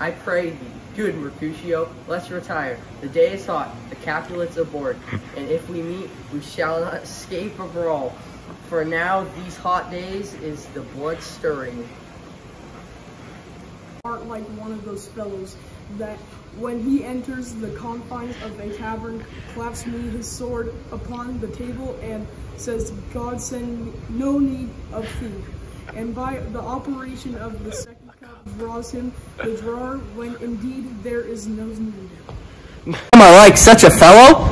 I pray thee, good Mercutio, let's retire. The day is hot, the Capulets aboard, and if we meet, we shall not escape a brawl. For now, these hot days is the blood stirring. Aren't like one of those fellows that when he enters the confines of a tavern, claps me his sword upon the table and says, God send me no need of fee. And by the operation of the draws him the drawer when indeed there is no need. Am I like such a fellow?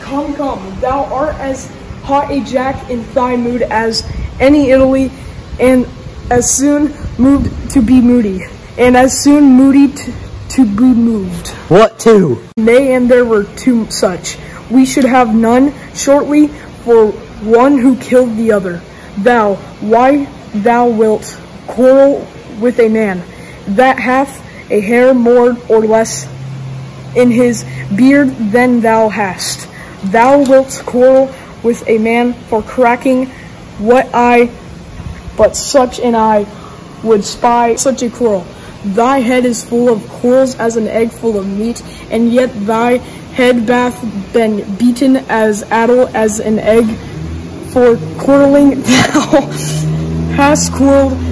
Come, come, thou art as hot a jack in thy mood as any Italy, and as soon moved to be moody, and as soon moody to, to be moved. What two? Nay, and there were two such. We should have none shortly for one who killed the other. Thou, why thou wilt quarrel with a man that hath a hair more or less in his beard than thou hast. Thou wilt quarrel with a man for cracking what I, but such an I, would spy such a quarrel. Thy head is full of quarrels as an egg full of meat, and yet thy head bath been beaten as addle as an egg. For quarreling thou hast quarreled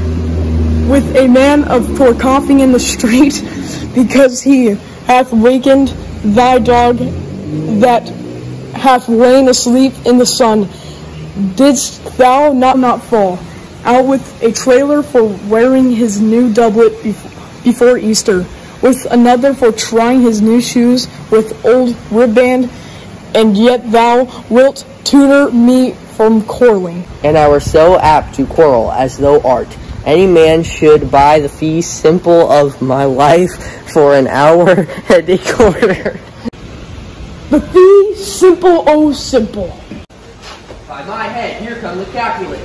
with a man of for coughing in the street, because he hath wakened thy dog that hath lain asleep in the sun. Didst thou not not fall out with a trailer for wearing his new doublet bef- before Easter, with another for trying his new shoes with old ribband, and yet thou wilt tutor me from quarreling. And I were so apt to quarrel as thou art. Any man should buy the fee simple of my life for an hour and a quarter. The fee simple, oh simple. By my head, here come the Capulet.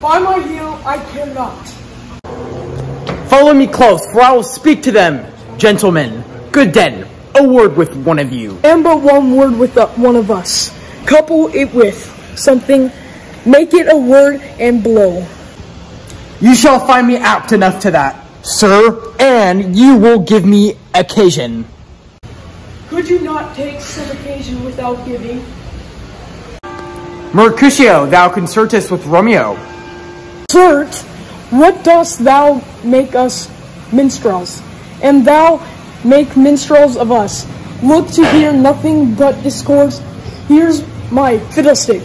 By my heel, I cannot. Follow me close, for I will speak to them. Gentlemen, good den, a word with one of you. And but one word with the, one of us. Couple it with something, make it a word and blow. You shall find me apt enough to that, sir, and you will give me occasion. Could you not take some occasion without giving? Mercutio, thou concertest with Romeo. Cert, what dost thou make us minstrels? And thou make minstrels of us. Look to hear nothing but discords. Here's my fiddlestick.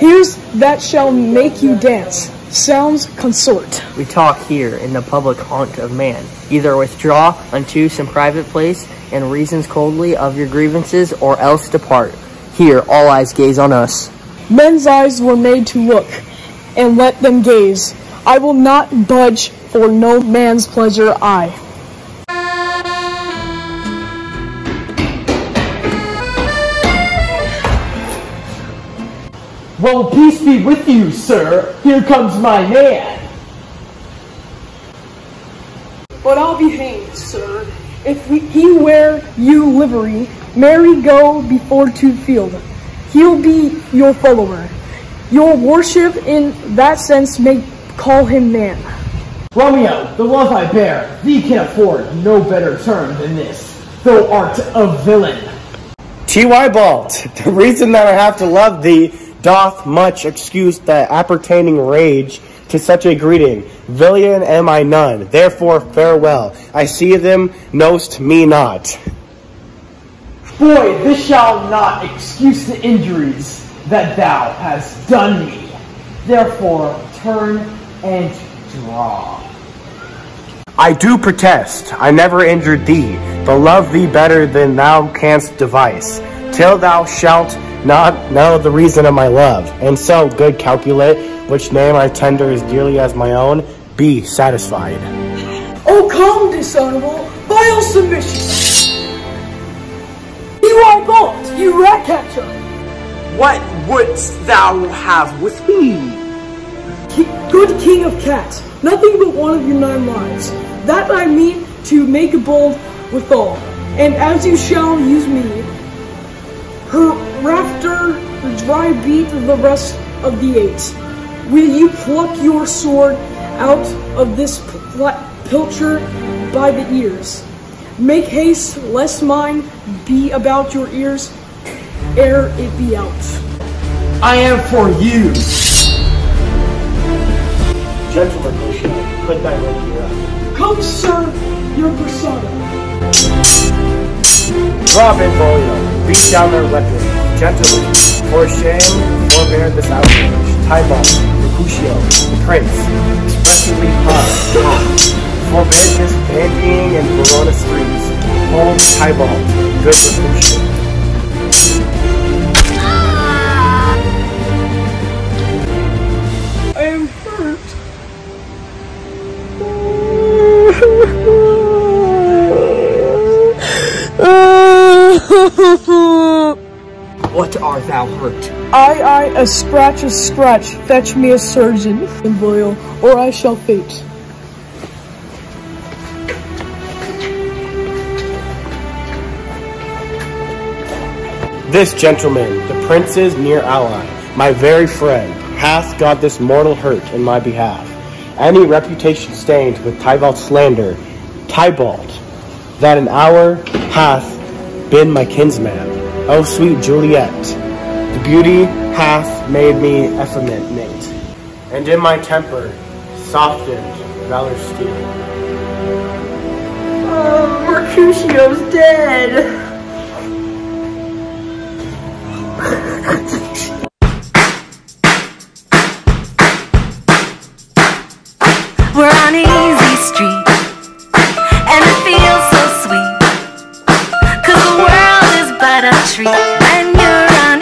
Here's that shall make you dance. Sounds consort. We talk here in the public haunt of man. Either withdraw unto some private place and reasons coldly of your grievances, or else depart. Here all eyes gaze on us. Men's eyes were made to look, and let them gaze. I will not budge for no man's pleasure I. Well, peace be with you, sir. Here comes my man. But I'll be hanged, sir, if we, he wear you livery, marry go before to field. He'll be your follower. Your worship in that sense may call him man. Romeo, the love I bear, thee can afford no better term than this. Thou art a villain. Tybalt, the reason that I have to love thee doth much excuse the appertaining rage to such a greeting. Villain am I none, therefore farewell. I see them, knowst me not. Boy, this shall not excuse the injuries that thou hast done me. Therefore, turn and draw. I do protest, I never injured thee, but love thee better than thou canst devise, till thou shalt not know the reason of my love. And so, good Capulet, which name I tender as dearly as my own, be satisfied. Oh, come, dishonorable, vile submission! You are bold, you rat catcher! What wouldst thou have with me? Ki- good king of cats, nothing but one of your nine lives. That I mean to make a bold withal. And as you shall use me, her rafter dry beat of the rest of the eight. Will you pluck your sword out of this pl- pilcher by the ears. Make haste, lest mine be about your ears ere it be out. I am for you. Gentle Mercutio, put thy rapier up. Come, sir, your persona. Draw Benvolio, beat down their weapon. Gently, for shame, forbear this outrage. Tybalt, Mercutio, prince, expressively hot, hot. Forbid this bandying in Verona streets. Hold Tybalt, good Mercutio. What art thou hurt? I, I, a scratch, a scratch, fetch me a surgeon, Benvolio, or I shall faint. This gentleman, the prince's near ally, my very friend, hath got this mortal hurt in my behalf. Any reputation stained with Tybalt's slander, Tybalt, that an hour hath been my kinsman. O sweet Juliet, the beauty hath made me effeminate, and in my temper softened valor's steel. Oh, Mercutio's dead. what a treat when you're on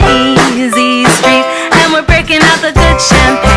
Easy Street and we're breaking out the good champagne.